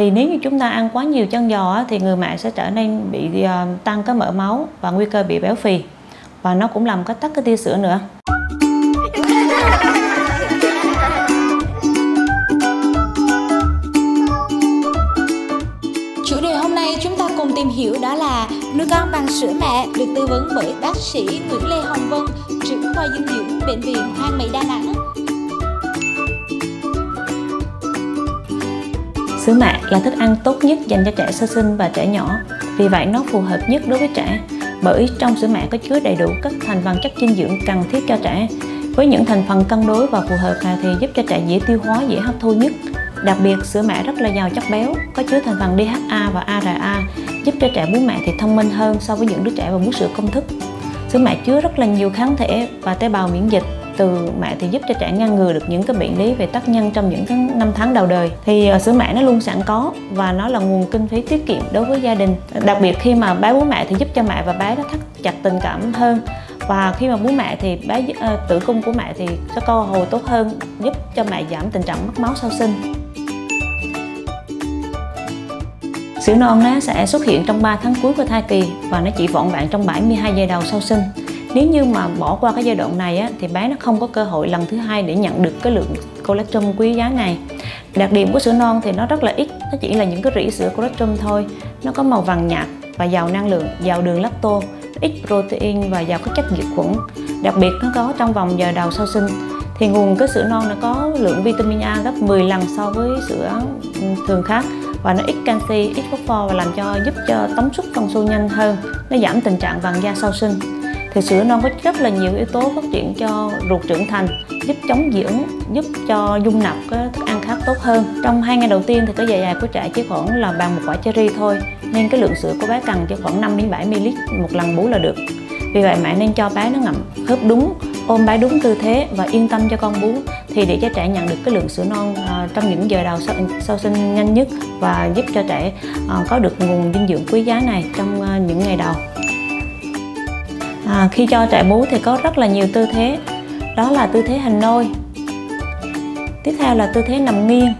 thì nếu như chúng ta ăn quá nhiều chân giò thì người mẹ sẽ trở nên bị ờ, tăng cái mỡ máu và nguy cơ bị béo phì và nó cũng làm cái tắc cái tia sữa nữa Chủ đề hôm nay chúng ta cùng tìm hiểu đó là nuôi con bằng sữa mẹ được tư vấn bởi bác sĩ Nguyễn Lê Hồng Vân, trưởng khoa dinh dưỡng bệnh viện Hoa Mỹ Đà Nẵng. Sữa mẹ là thức ăn tốt nhất dành cho trẻ sơ sinh và trẻ nhỏ, vì vậy nó phù hợp nhất đối với trẻ bởi trong sữa mẹ có chứa đầy đủ các thành phần chất dinh dưỡng cần thiết cho trẻ. Với những thành phần cân đối và phù hợp này thì giúp cho trẻ dễ tiêu hóa, dễ hấp thu nhất. Đặc biệt sữa mẹ rất là giàu chất béo, có chứa thành phần DHA và ARA, giúp cho trẻ bú mẹ thì thông minh hơn so với những đứa trẻ và bú sữa công thức. Sữa mẹ chứa rất là nhiều kháng thể và tế bào miễn dịch từ mẹ thì giúp cho trẻ ngăn ngừa được những cái bệnh lý về tác nhân trong những cái năm tháng đầu đời. Thì ờ, sữa mẹ nó luôn sẵn có và nó là nguồn kinh phí tiết kiệm đối với gia đình. Đặc biệt khi mà bé bú mẹ thì giúp cho mẹ và bé nó thắt chặt tình cảm hơn. Và khi mà bú mẹ thì bé uh, ờ, tử cung của mẹ thì sẽ co hồi tốt hơn giúp cho mẹ giảm tình trạng mất máu sau sinh. Sữa non nó sẽ xuất hiện trong 3 tháng cuối của thai kỳ và nó chỉ vọn vẹn trong 72 giây đầu sau sinh nếu như mà bỏ qua cái giai đoạn này á, thì bé nó không có cơ hội lần thứ hai để nhận được cái lượng colostrum quý giá này. Đặc điểm của sữa non thì nó rất là ít nó chỉ là những cái rỉ sữa colostrum thôi. Nó có màu vàng nhạt và giàu năng lượng giàu đường lacto ít protein và giàu các chất diệt khuẩn. Đặc biệt nó có trong vòng giờ đầu sau sinh. Thì nguồn cái sữa non nó có lượng vitamin A gấp 10 lần so với sữa thường khác và nó ít canxi, ít phosphor và làm cho giúp cho tống suất phân su nhanh hơn nó giảm tình trạng vàng da sau sinh thì sữa non có rất là nhiều yếu tố phát triển cho ruột trưởng thành giúp chống dưỡng giúp cho dung nạp cái thức ăn khác tốt hơn. Trong hai ngày đầu tiên thì cái dạ dày của trẻ chỉ khoảng là bằng một quả cherry thôi nên cái lượng sữa của bé cần chỉ khoảng 5 đến 7 ml một lần bú là được. Vì vậy mẹ nên cho bé nó ngậm khớp đúng ôm bé đúng tư thế và yên tâm cho con bú. Thì để cho trẻ nhận được cái lượng sữa non ờ, trong những giờ đầu sau, sau sinh nhanh nhất và giúp cho trẻ ờ, có được nguồn dinh dưỡng quý giá này trong ờ, những ngày đầu à, khi cho trẻ bú thì có rất là nhiều tư thế. Đó là tư thế hình nôi. Tiếp theo là tư thế nằm nghiêng.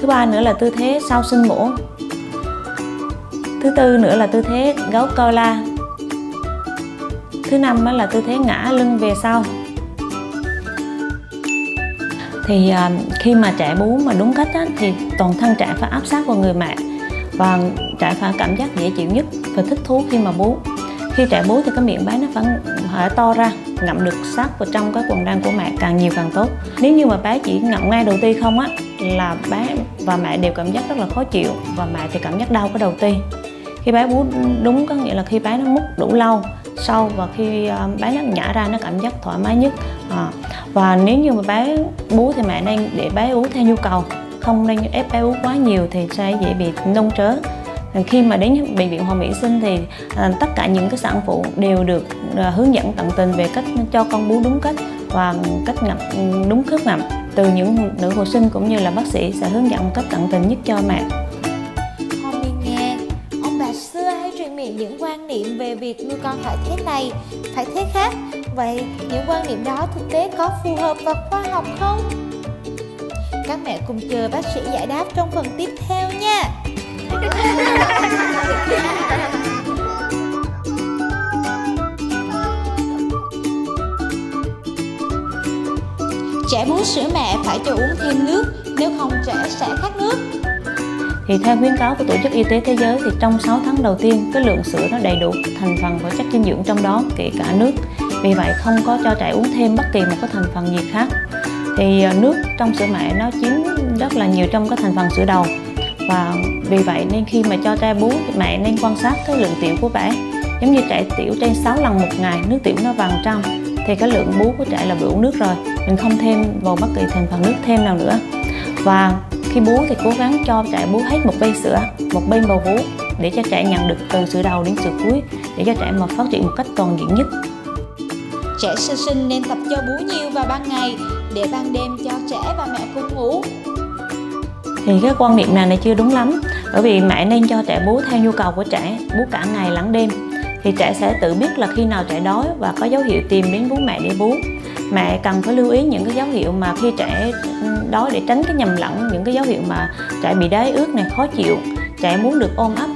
Thứ ba nữa là tư thế sau sinh mổ thứ tư nữa là tư thế gấu co la. Thứ năm là tư thế ngã lưng về sau. Thì à, khi mà trẻ bú mà đúng cách á, thì toàn thân trẻ phải áp sát vào người mẹ và trẻ phải cảm giác dễ chịu nhất và thích thú khi mà bú khi trẻ bú thì cái miệng bé nó phải hở to ra ngậm được sát vào trong cái quần răng của mẹ càng nhiều càng tốt. Nếu như mà bé chỉ ngậm ngay đầu ti không á là bé và mẹ đều cảm giác rất là khó chịu và mẹ thì cảm giác đau cái đầu ti khi bé bú đúng có nghĩa là khi bé nó mút đủ lâu sâu và khi ờ, bé nó nhả ra nó cảm giác thoải mái nhất. À, và nếu như mà bé bú thì mẹ nên để bé uống theo nhu cầu không nên ép bé uống quá nhiều thì sẽ dễ bị nôn trớ khi mà đến bệnh viện Hoàng Mỹ Sinh thì à, tất cả những cái sản phụ đều được à, hướng dẫn tận tình về cách cho con bú đúng cách và cách ngậm đúng khớp ngậm từ những nữ hộ sinh cũng như là bác sĩ sẽ hướng dẫn một cách tận tình nhất cho mẹ. Hôm mình nghe ông bà xưa hay truyền miệng những quan niệm về việc nuôi con phải thế này, phải thế khác. Vậy những quan niệm đó thực tế có phù hợp và khoa học không? Các mẹ cùng chờ bác sĩ giải đáp trong phần tiếp theo nha. Trẻ bú sữa mẹ phải cho uống thêm nước, nếu không trẻ sẽ khát nước. Thì theo khuyến cáo của Tổ chức Y tế Thế giới thì trong 6 tháng đầu tiên cái lượng sữa nó đầy đủ thành phần và chất dinh dưỡng trong đó kể cả nước. Vì vậy không có cho trẻ uống thêm bất kỳ một cái thành phần gì khác. Thì à, nước trong sữa mẹ nó chiếm rất là nhiều trong cái thành phần sữa đầu và vì vậy nên khi mà cho trẻ bú mẹ nên quan sát cái lượng tiểu của bé giống như trẻ tiểu trên 6 lần một ngày, nước tiểu nó vàng trong, thì cái lượng bú của trẻ là đủ nước rồi. Mình không thêm vào bất kỳ thành phần nước thêm nào nữa. Và khi bú thì cố gắng cho trẻ bú hết một bên sữa, một bên bầu vú để cho trẻ nhận được từ sữa đầu đến sữa cuối, để cho trẻ mà phát triển một cách toàn diện nhất. Trẻ sơ sinh nên tập cho bú nhiều vào ban ngày, để ban đêm cho trẻ và mẹ cùng ngủ thì cái quan niệm này này chưa đúng lắm. Bởi vì mẹ nên cho trẻ bú theo nhu cầu của trẻ, bú cả ngày lẫn đêm. Thì trẻ sẽ tự biết là khi nào trẻ đói và có dấu hiệu tìm đến bú mẹ để bú. Mẹ cần phải lưu ý những cái dấu hiệu mà khi trẻ đói để tránh cái nhầm lẫn, những cái dấu hiệu mà trẻ bị đái ướt này, khó chịu, trẻ muốn được ôm ấp.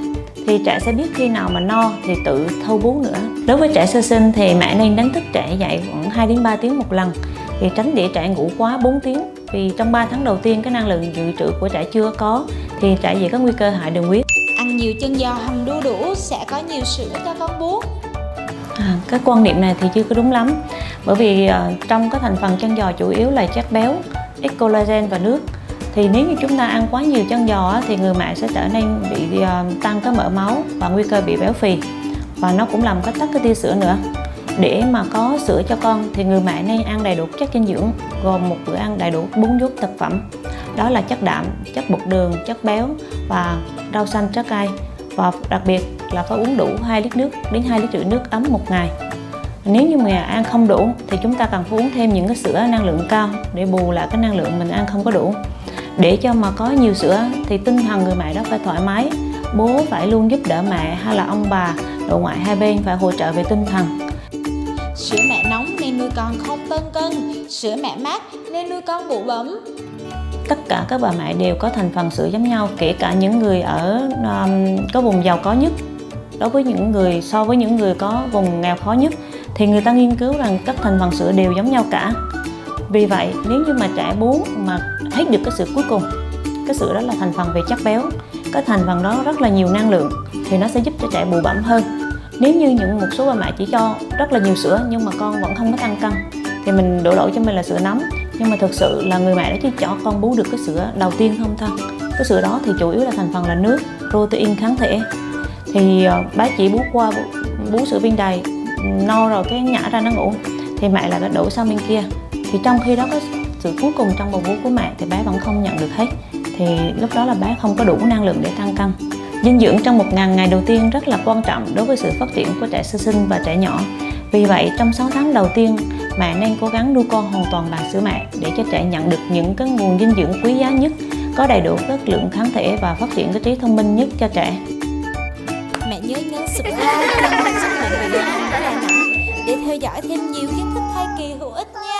Thì trẻ sẽ biết khi nào mà no thì tự thâu bú nữa. Đối với trẻ sơ sinh thì mẹ nên đánh thức trẻ dậy khoảng 2 đến 3 tiếng một lần. Thì tránh để trẻ ngủ quá 4 tiếng vì trong 3 tháng đầu tiên cái năng lượng dự trữ của trẻ chưa có thì trẻ dễ có nguy cơ hại đường huyết. Ăn nhiều chân giò hầm đu đủ sẽ có nhiều sữa cho con bú. À, cái quan niệm này thì chưa có đúng lắm. Bởi vì uh, trong cái thành phần chân giò chủ yếu là chất béo ít collagen và nước. Thì nếu như chúng ta ăn quá nhiều chân giò thì người mẹ sẽ trở nên bị uh, tăng cái mỡ máu và nguy cơ bị béo phì. Và nó cũng làm có tắc cái tia sữa nữa để mà có sữa cho con thì người mẹ nên ăn đầy đủ chất dinh dưỡng, gồm một bữa ăn đầy đủ bốn giúp thực phẩm. Đó là chất đạm, chất bột đường, chất béo và rau xanh, trái cây. Và đặc biệt là phải uống đủ 2 lít nước, đến 2 lít rưỡi nước ấm một ngày. Nếu như mà ăn không đủ thì chúng ta cần phải uống thêm những cái sữa năng lượng cao để bù lại cái năng lượng mình ăn không có đủ. Để cho mà có nhiều sữa thì tinh thần người mẹ đó phải thoải mái. Bố phải luôn giúp đỡ mẹ hay là ông bà, nội ngoại hai bên phải hỗ trợ về tinh thần sữa mẹ nóng nên nuôi con không tân cân. Sữa mẹ mát nên nuôi con bụ bấm tất cả các bà mẹ đều có thành phần sữa giống nhau kể cả những người ở um, có vùng giàu có nhất. Đối với những người so với những người có vùng nghèo khó nhất thì người ta nghiên cứu rằng các thành phần sữa đều giống nhau cả. Vì vậy nếu như mà trẻ bú mà hết được cái sữa cuối cùng cái sữa đó là thành phần về chất béo. Cái thành phần đó rất là nhiều năng lượng thì nó sẽ giúp cho trẻ bù bẩm hơn nếu như những một số bà mẹ chỉ cho rất là nhiều sữa nhưng mà con vẫn không có tăng cân thì mình đổ lỗi cho mình là sữa nóng nhưng mà thực sự là người mẹ đó chỉ cho con bú được cái sữa đầu tiên không thôi cái sữa đó thì chủ yếu là thành phần là nước protein kháng thể. Thì ờ, bé chỉ bú qua bú, bú sữa viên đầy no rồi cái nhả ra nó ngủ. Thì mẹ lại đổ sang bên kia. Thì trong khi đó cái sự cuối cùng trong bầu vú của mẹ thì bé vẫn không nhận được hết. Thì lúc đó là bé không có đủ năng lượng để tăng cân dinh dưỡng trong một ngàn ngày đầu tiên rất là quan trọng đối với sự phát triển của trẻ sơ sinh và trẻ nhỏ. Vì vậy, trong 6 tháng đầu tiên, mẹ nên cố gắng nuôi con hoàn toàn bằng sữa mẹ để cho trẻ nhận được những cái nguồn dinh dưỡng quý giá nhất, có đầy đủ các lượng kháng thể và phát triển cái trí thông minh nhất cho trẻ. Mẹ nhớ nhấn subscribe kênh sức mạnh của để theo dõi thêm nhiều kiến thức thai kỳ hữu ích nha